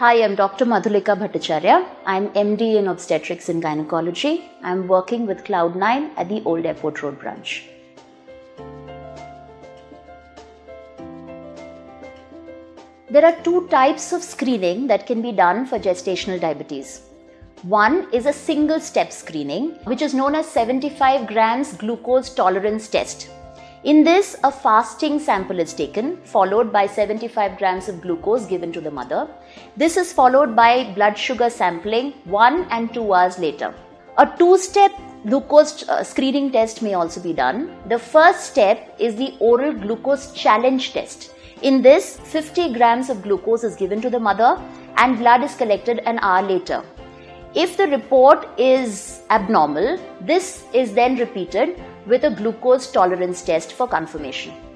Hi, I'm Dr. Modhulika Bhattacharya. I'm MD in obstetrics and gynecology. I'm working with Cloudnine at the Old Airport Road branch. There are two types of screening that can be done for gestational diabetes. One is a single step screening, which is known as 75 grams glucose tolerance test. In this, a fasting sample is taken, followed by 75 grams of glucose given to the mother. This is followed by blood sugar sampling 1 and 2 hours later. A two step glucose uh, screening test may also be done. The first step is the oral glucose challenge test. In this, 50 grams of glucose is given to the mother and blood is collected an hour later. If the report is abnormal, this is then repeated with a glucose tolerance test for confirmation.